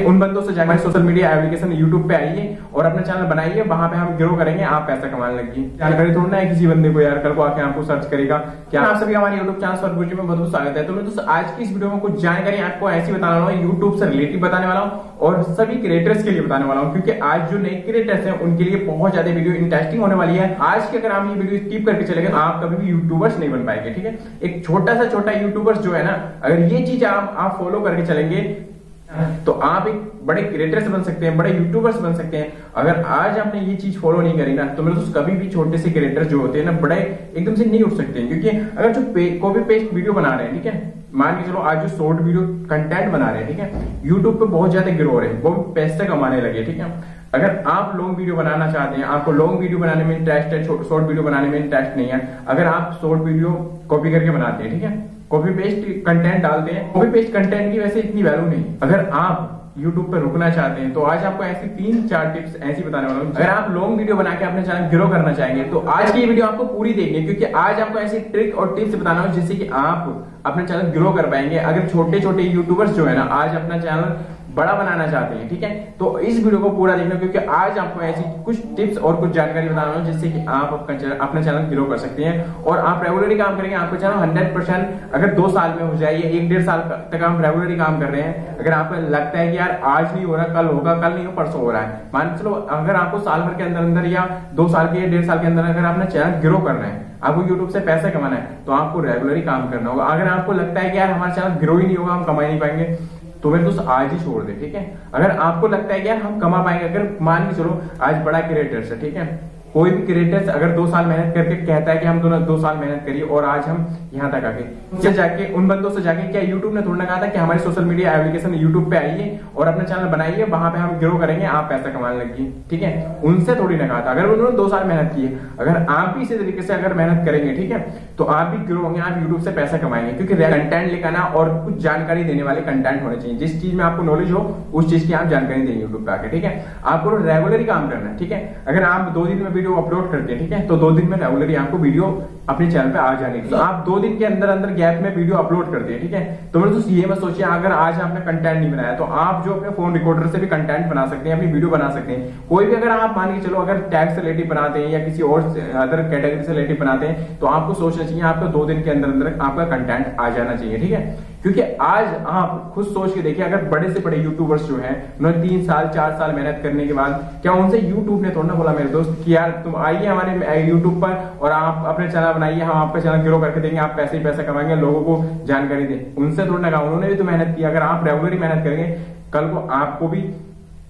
उन बंदों से जाकर सोशल मीडिया एप्लीकेशन यूट्यूब पे आइए और अपना चैनल बनाइए। वहाँ पे हम ग्रो करेंगे, आप पैसा कमाने लगिए। जानकारी थोड़ा ना है किसी बंदे को यार, कल को आके आपको सर्च करेगा। क्या आप सभी हमारे यूट्यूब चैनल वीडियो में बहुत स्वागत है। तो मैं दोस्तों आज की इस वीडियो में कुछ जानकारी आपको ऐसी बताने वाला हूँ यूट्यूब से रिलेटिव बताने वाला हूँ और सभी क्रिएटर्स के लिए बताने वाला हूँ। क्योंकि आज जो नए क्रिएटर्स हैं, उनके लिए बहुत ज़्यादा वीडियो इंटरेस्टिंग होने वाली है। आज की अगर आप ये वीडियो स्किप करके चलेंगे तो आप कभी भी यूट्यूबर्स नहीं बन पाएँगे, ठीक है? एक छोटा सा छोटा यूट्यूबर्स जो है ना, अगर ये चीज़ आप फॉलो करके चलेंगे तो आप एक बड़े क्रिएटर्स बन सकते हैं बड़े यूट्यूबर्स बन सकते हैं। अगर आज आपने ये चीज़ फॉलो नहीं करी ना तो मेरे दोस्त कभी भी छोटे से क्रिएटर जो होते हैं ना बड़े एकदम से नहीं उठ सकते हैं। क्योंकि अगर जो पे, कॉपी पेस्ट वीडियो बना रहे हैं ठीक है? मान के चलो आज जो शॉर्ट वीडियो कंटेंट बना रहे हैं ठीक है? यूट्यूब पे बहुत ज़्यादा ग्रो रहे हैं वो पैसे कमाने लगे ठीक है? अगर आप लॉन्ग वीडियो बनाना चाहते हैं आपको लॉन्ग वीडियो बनाने में इंटरेस्ट है शॉर्ट वीडियो बनाने में इंटरेस्ट नहीं है। अगर आप शॉर्ट वीडियो कॉपी करके बनाते हैं ठीक है? कॉपी पेस्ट कंटेंट डालते हैं। कॉपी पेस्ट कंटेंट की वैसे इतनी वैल्यू नहीं। अगर आप YouTube पर रुकना चाहते हैं तो आज आपको ऐसी तीन चार टिप्स ऐसी बताने वाला हूँ। अगर आप लॉन्ग वीडियो बना के अपने चैनल ग्रो करना चाहेंगे तो आज की वीडियो आपको पूरी देखनी क्योंकि आज आपको ऐसी ट्रिक और टिप्स बताना हो जिससे कि आप अपना चैनल ग्रो कर पाएँगे। अगर छोटे छोटे यूट्यूबर्स जो है ना, आज अपना चैनल बड़ा बनाना चाहते हैं, ठीक है? तो इस वीडियो को पूरा देखना, क्योंकि आज आपको ऐसी कुछ टिप्स और कुछ जानकारी बताना हूँ, जिससे कि आप अपना चैनल अपना चैनल ग्रो कर सकते हैं। और आप रेगुलरली काम करेंगे, आपका चैनल हंड्रेड परसेंट अगर दो साल में हो जाए या एक डेढ़ साल तक आप रेगुलरली काम कर रहे हैं, अगर आपको लगता है कि यार आज नहीं हो रहा, कल होगा, कल नहीं हो, परसों हो रहा है। मान, चलो, अगर आपको साल भर के अंदर अंदर या दो साल के या डेढ़ साल के अंदर अगर आपने चैनल ग्रो करना है, आपको यूट्यूब से पैसा कमाना है तो आपको रेगुलरली काम करना होगा। अगर आपको लगता है कि यार हमारा चैनल ग्रो ही नहीं होगा, हम कमा नहीं पाएँगे तो मेरे दोस्त, आज ही छोड़ दे, ठीक है? अगर आपको लगता है कि यार हम कमा पाएँगे, अगर मान के चलो, आज बड़ा क्रिएटर्स है ठीक है? कोई भी क्रिएटर अगर दो साल मेहनत करके कहता है कि हम दोनों दो साल मेहनत करिए और आज हम यहाँ तक आगे उनसे जाके उन बंदों से जाके क्या यूट्यूब ने थोड़ा कहा था कि हमारे सोशल मीडिया एप्लीकेशन यूट्यूब पे आइए और अपना चैनल बनाइए वहाँ पे हम ग्रो करेंगे आप पैसा कमाने लगिए। ठीक है? उनसे थोड़ी ना कहा था। अगर उन्होंने दो साल मेहनत की है अगर आप भी इसी तरीके से अगर मेहनत करेंगे ठीक है तो आप भी ग्रो होंगे आप यूट्यूब से पैसा कमाएँगे क्योंकि कंटेंट लेकर और कुछ जानकारी देने वाले कंटेंट होने चाहिए। जिस चीज़ में आपको नॉलेज हो उस चीज़ की आप जानकारी देंगे यूट्यूब पे आके ठीक है? आपको रेगुलरली काम करना है ठीक है? अगर आप दो दिन में वीडियो अपलोड हैं ठीक है? तो दो दिन में रेगुलरली आपको वीडियो अपने चैनल पे आ जाने तो आप दो दिन के अंदर अंदर गैप में वीडियो अपलोड कर दिए, ठीक है? तो मेरे दोस्त ये मत सोचिए अगर आज आपने कंटेंट नहीं बनाया तो आप जो अपने फ़ोन रिकॉर्डर से भी कंटेंट बना सकते हैं, अपनी वीडियो बना सकते हैं। कोई भी अगर आप मान के चलो, अगर टैग से रिलेटिव बनाते हैं या किसी और अदर कैटेगरी से रिलेटिव बनाते हैं तो आपको सोचना चाहिए, आपका दो दिन के अंदर अंदर आपका कंटेंट आ जाना चाहिए, ठीक है? क्योंकि आज आप खुद सोच के देखिए, अगर बड़े से बड़े यूट्यूबर्स जो हैं, उन्होंने तीन साल, चार साल मेहनत करने के बाद क्या उनसे यूट्यूब ने थोड़ा ना बोला मेरे दोस्त कि यार तुम आइए हमारे यूट्यूब पर और आप अपने चैनल बनाइए, हम आपका चैनल ग्रो करके देंगे, आप पैसे ही पैसा कमाएँगे, लोगों को जानकारी दें। उनसे थोड़ा ना कहा, उन्होंने भी तो मेहनत की, अगर आप रेगुलरली मेहनत करेंगे, कल को आपको भी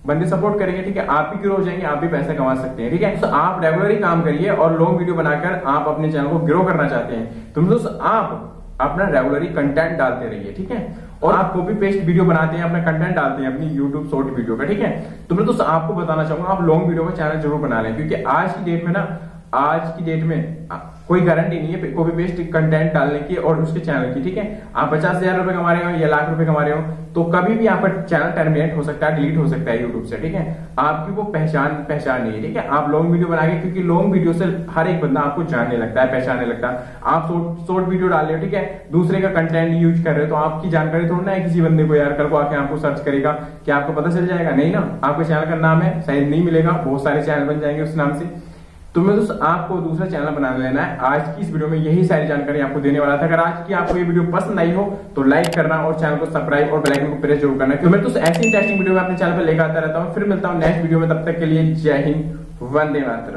बंदे सपोर्ट करेंगे, ठीक है? आप भी ग्रो हो जाएँगे, आप भी पैसे कमा सकते हैं, ठीक है? तो आप रेगुलरली काम करिए और लॉन्ग वीडियो बनाकर आप अपने चैनल को ग्रो करना चाहते हैं। तो दोस्तों, आप अपना रेगुलरली कंटेंट डालते रहिए ठीक है? और आप कॉपी पेस्ट वीडियो बनाते हैं अपना कंटेंट डालते हैं अपनी यूट्यूब शॉर्ट वीडियो का ठीक है? तो मैं तो आपको बताना चाहूँगा आप लॉन्ग वीडियो का चैनल ज़रूर बना लें क्योंकि आज की डेट में ना आज की डेट में कोई गारंटी नहीं है कॉपी पेस्ट कंटेंट डालने की और उसके चैनल की, ठीक है? आप पचास हज़ार रुपए कमा रहे हो या लाख रुपए कमा रहे हो तो कभी भी आपका चैनल टर्मिनेट हो सकता है डिलीट हो सकता है यूट्यूब से, ठीक है? आपकी वो पहचान पहचान नहीं है, ठीक है? आप लॉन्ग वीडियो बनाएँगे क्योंकि लॉन्ग वीडियो से हर एक बंदा आपको जानने लगता है, पहचानने लगता है। आप शॉर्ट वीडियो डाल रहे हो, ठीक है? दूसरे का कंटेंट यूज़ कर रहे हो तो आपकी जानकारी थोड़ी ना है किसी बंदे को यार, कल को आके आपको सर्च करेगा क्या आपको पता चल जाएगा। नहीं ना, आपके चैनल का नाम है, शायद नहीं मिलेगा, बहुत सारे चैनल बन जाएँगे उस नाम से। तो मैं दोस्तों, आपको दूसरा चैनल बना लेना है। आज की इस वीडियो में यही सारी जानकारी आपको देने वाला था। अगर आज की आपको ये वीडियो पसंद आई हो तो लाइक करना और चैनल को सब्सक्राइब और बेलाइकन को प्रेस ज़रूर करना। क्योंकि मैं दोस्तों, ऐसी इंटरेस्टिंग वीडियो में अपने चैनल पर लेकर आता रहता हूँ। फिर मिलता हूँ नेक्स्ट वीडियो में। तब तक के लिए जय हिंद, वंदे मातरम।